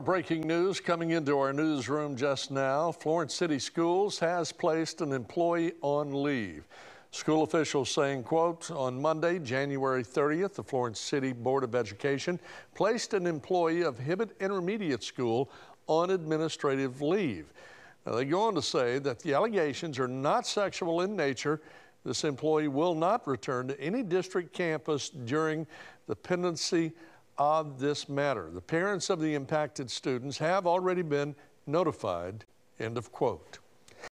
Breaking news coming into our newsroom just now. Florence City Schools has placed an employee on leave. School officials saying, quote, on Monday, January 30th, the Florence City Board of Education placed an employee of Hibbett Intermediate School on administrative leave. Now, they go on to say that the allegations are not sexual in nature. This employee will not return to any district campus during the pendency of this matter. The parents of the impacted students have already been notified. End of quote.